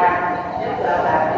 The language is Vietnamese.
requirements still will